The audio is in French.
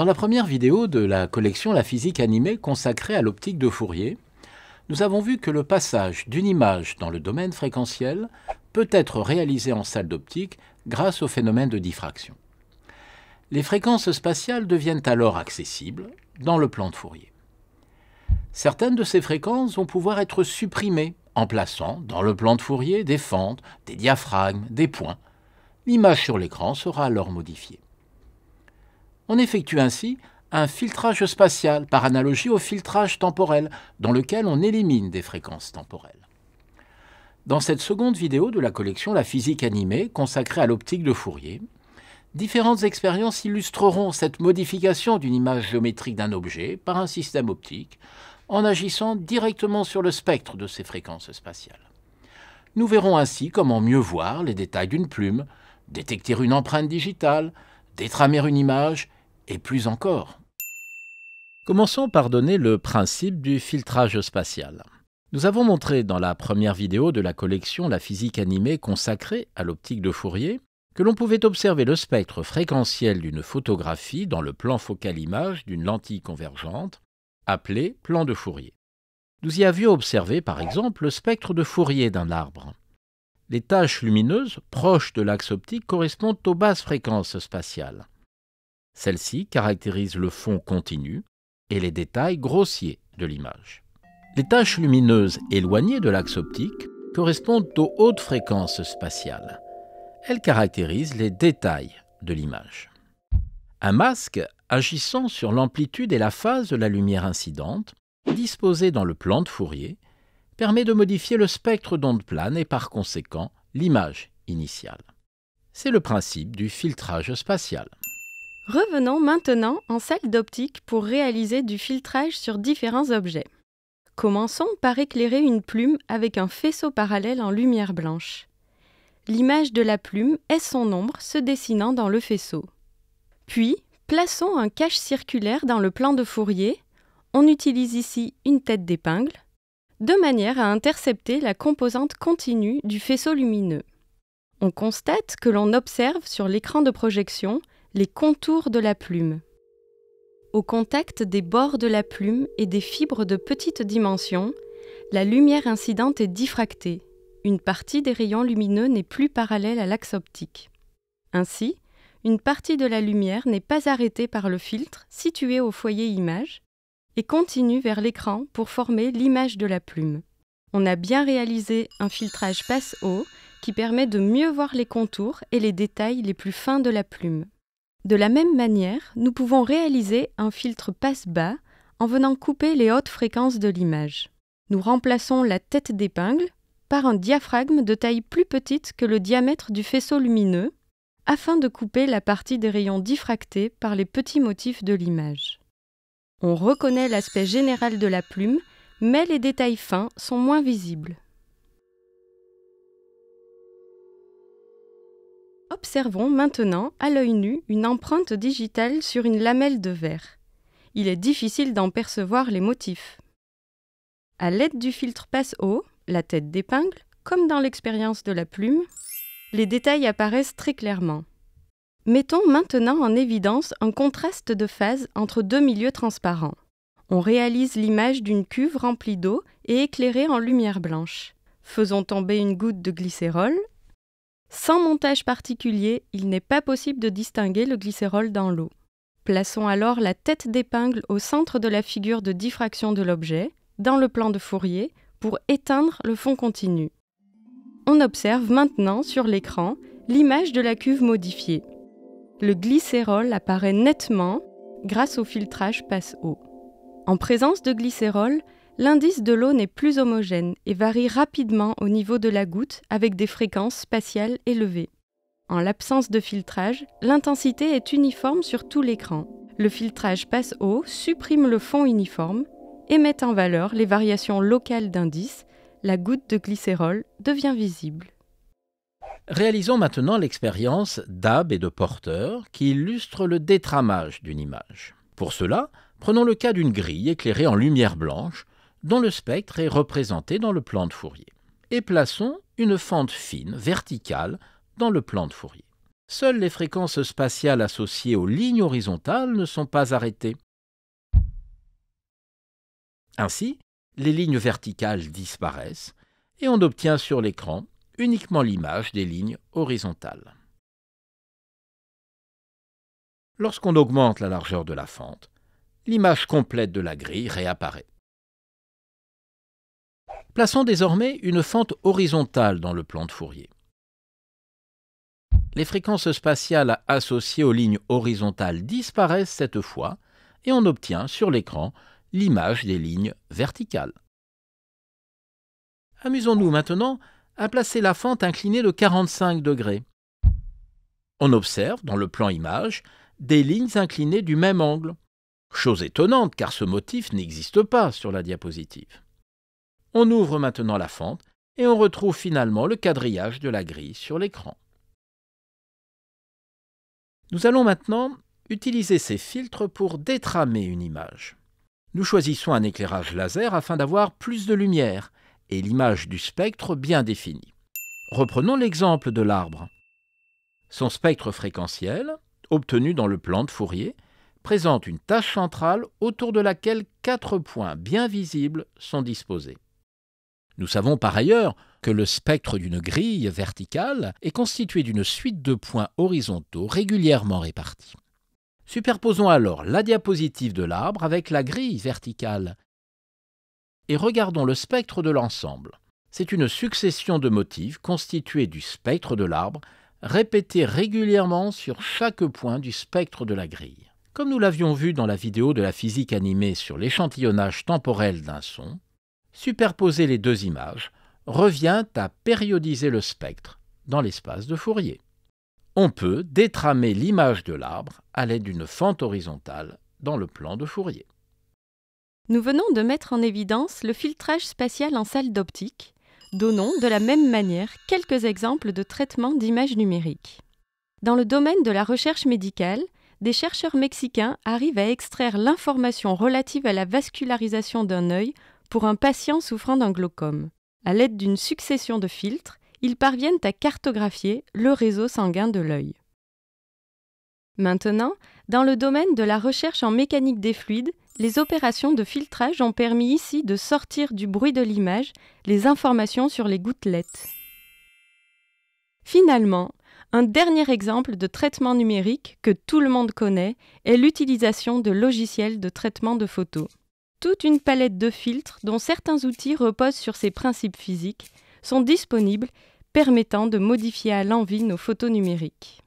Dans la première vidéo de la collection La physique animée consacrée à l'optique de Fourier, nous avons vu que le passage d'une image dans le domaine fréquentiel peut être réalisé en salle d'optique grâce au phénomène de diffraction. Les fréquences spatiales deviennent alors accessibles dans le plan de Fourier. Certaines de ces fréquences vont pouvoir être supprimées en plaçant dans le plan de Fourier des fentes, des diaphragmes, des points. L'image sur l'écran sera alors modifiée. On effectue ainsi un filtrage spatial par analogie au filtrage temporel, dans lequel on élimine des fréquences temporelles. Dans cette seconde vidéo de la collection La physique animée consacrée à l'optique de Fourier, différentes expériences illustreront cette modification d'une image géométrique d'un objet par un système optique en agissant directement sur le spectre de ces fréquences spatiales. Nous verrons ainsi comment mieux voir les détails d'une plume, détecter une empreinte digitale, détramer une image et plus encore. Commençons par donner le principe du filtrage spatial. Nous avons montré dans la première vidéo de la collection La physique animée consacrée à l'optique de Fourier que l'on pouvait observer le spectre fréquentiel d'une photographie dans le plan focal image d'une lentille convergente, appelé plan de Fourier. Nous y avions observé par exemple le spectre de Fourier d'un arbre. Les taches lumineuses proches de l'axe optique correspondent aux basses fréquences spatiales. Celles-ci caractérisent le fond continu et les détails grossiers de l'image. Les taches lumineuses éloignées de l'axe optique correspondent aux hautes fréquences spatiales. Elles caractérisent les détails de l'image. Un masque agissant sur l'amplitude et la phase de la lumière incidente, disposé dans le plan de Fourier, permet de modifier le spectre d'ondes planes et par conséquent l'image initiale. C'est le principe du filtrage spatial. Revenons maintenant en salle d'optique pour réaliser du filtrage sur différents objets. Commençons par éclairer une plume avec un faisceau parallèle en lumière blanche. L'image de la plume est son ombre se dessinant dans le faisceau. Puis, plaçons un cache circulaire dans le plan de Fourier. On utilise ici une tête d'épingle, de manière à intercepter la composante continue du faisceau lumineux. On constate que l'on observe sur l'écran de projection les contours de la plume. Au contact des bords de la plume et des fibres de petite dimension, la lumière incidente est diffractée. Une partie des rayons lumineux n'est plus parallèle à l'axe optique. Ainsi, une partie de la lumière n'est pas arrêtée par le filtre situé au foyer image et continue vers l'écran pour former l'image de la plume. On a bien réalisé un filtrage passe-haut qui permet de mieux voir les contours et les détails les plus fins de la plume. De la même manière, nous pouvons réaliser un filtre passe-bas en venant couper les hautes fréquences de l'image. Nous remplaçons la tête d'épingle par un diaphragme de taille plus petite que le diamètre du faisceau lumineux afin de couper la partie des rayons diffractés par les petits motifs de l'image. On reconnaît l'aspect général de la plume, mais les détails fins sont moins visibles. Observons maintenant à l'œil nu une empreinte digitale sur une lamelle de verre. Il est difficile d'en percevoir les motifs. À l'aide du filtre passe-haut, la tête d'épingle, comme dans l'expérience de la plume, les détails apparaissent très clairement. Mettons maintenant en évidence un contraste de phase entre deux milieux transparents. On réalise l'image d'une cuve remplie d'eau et éclairée en lumière blanche. Faisons tomber une goutte de glycérol sans montage particulier, il n'est pas possible de distinguer le glycérol dans l'eau. Plaçons alors la tête d'épingle au centre de la figure de diffraction de l'objet, dans le plan de Fourier, pour éteindre le fond continu. On observe maintenant sur l'écran l'image de la cuve modifiée. Le glycérol apparaît nettement grâce au filtrage passe-eau. En présence de glycérol, L'indice de l'eau n'est plus homogène et varie rapidement au niveau de la goutte avec des fréquences spatiales élevées. En l'absence de filtrage, l'intensité est uniforme sur tout l'écran. Le filtrage passe haut supprime le fond uniforme et met en valeur les variations locales d'indice. La goutte de glycérol devient visible. Réalisons maintenant l'expérience d'Ab et de Porter qui illustre le détramage d'une image. Pour cela, prenons le cas d'une grille éclairée en lumière blanche dont le spectre est représenté dans le plan de Fourier. Et plaçons une fente fine, verticale, dans le plan de Fourier. Seules les fréquences spatiales associées aux lignes horizontales ne sont pas arrêtées. Ainsi, les lignes verticales disparaissent et on obtient sur l'écran uniquement l'image des lignes horizontales. Lorsqu'on augmente la largeur de la fente, l'image complète de la grille réapparaît. Plaçons désormais une fente horizontale dans le plan de Fourier. Les fréquences spatiales associées aux lignes horizontales disparaissent cette fois et on obtient sur l'écran l'image des lignes verticales. Amusons-nous maintenant à placer la fente inclinée de 45 degrés. On observe dans le plan image des lignes inclinées du même angle. Chose étonnante car ce motif n'existe pas sur la diapositive. On ouvre maintenant la fente et on retrouve finalement le quadrillage de la grille sur l'écran. Nous allons maintenant utiliser ces filtres pour détramer une image. Nous choisissons un éclairage laser afin d'avoir plus de lumière et l'image du spectre bien définie. Reprenons l'exemple de l'arbre. Son spectre fréquentiel, obtenu dans le plan de Fourier, présente une tache centrale autour de laquelle quatre points bien visibles sont disposés. Nous savons par ailleurs que le spectre d'une grille verticale est constitué d'une suite de points horizontaux régulièrement répartis. Superposons alors la diapositive de l'arbre avec la grille verticale et regardons le spectre de l'ensemble. C'est une succession de motifs constitués du spectre de l'arbre, répétés régulièrement sur chaque point du spectre de la grille. Comme nous l'avions vu dans la vidéo de la physique animée sur l'échantillonnage temporel d'un son, superposer les deux images revient à périodiser le spectre dans l'espace de Fourier. On peut détramer l'image de l'arbre à l'aide d'une fente horizontale dans le plan de Fourier. Nous venons de mettre en évidence le filtrage spatial en salle d'optique. Donnons de la même manière quelques exemples de traitement d'images numériques. Dans le domaine de la recherche médicale, des chercheurs mexicains arrivent à extraire l'information relative à la vascularisation d'un œil pour un patient souffrant d'un glaucome. À l'aide d'une succession de filtres, ils parviennent à cartographier le réseau sanguin de l'œil. Maintenant, dans le domaine de la recherche en mécanique des fluides, les opérations de filtrage ont permis ici de sortir du bruit de l'image les informations sur les gouttelettes. Finalement, un dernier exemple de traitement numérique que tout le monde connaît est l'utilisation de logiciels de traitement de photos. Toute une palette de filtres dont certains outils reposent sur ces principes physiques sont disponibles permettant de modifier à l'envie nos photos numériques.